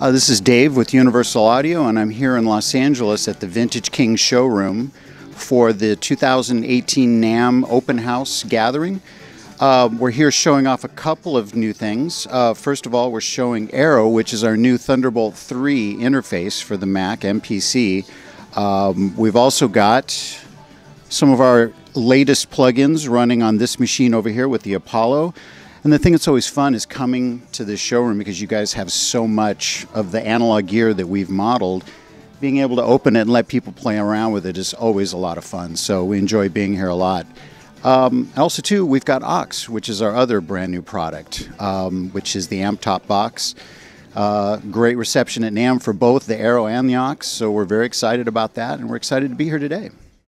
Uh, this is Dave with Universal Audio, and I'm here in Los Angeles at the Vintage King showroom for the 2018 NAMM Open House Gathering. Uh, we're here showing off a couple of new things. Uh, first of all, we're showing Arrow, which is our new Thunderbolt 3 interface for the Mac MPC. Um, we've also got some of our latest plugins running on this machine over here with the Apollo. And the thing that's always fun is coming to this showroom because you guys have so much of the analog gear that we've modeled. Being able to open it and let people play around with it is always a lot of fun. So we enjoy being here a lot. Um, also, too, we've got Ox, which is our other brand new product, um, which is the amp top box. Uh, great reception at NAMM for both the Arrow and the Ox, so we're very excited about that, and we're excited to be here today.